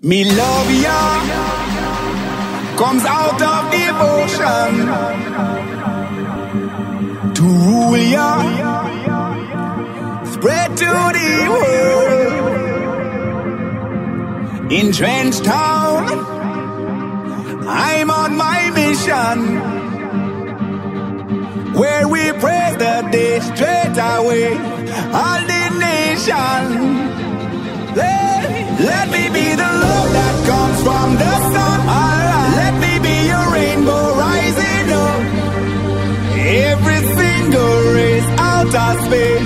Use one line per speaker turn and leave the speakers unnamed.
Me love ya comes out of devotion to rule ya, spread to the world. In Trench Town, I'm on my mission where we praise the day straight away, all the nation. Let, let me fantasmi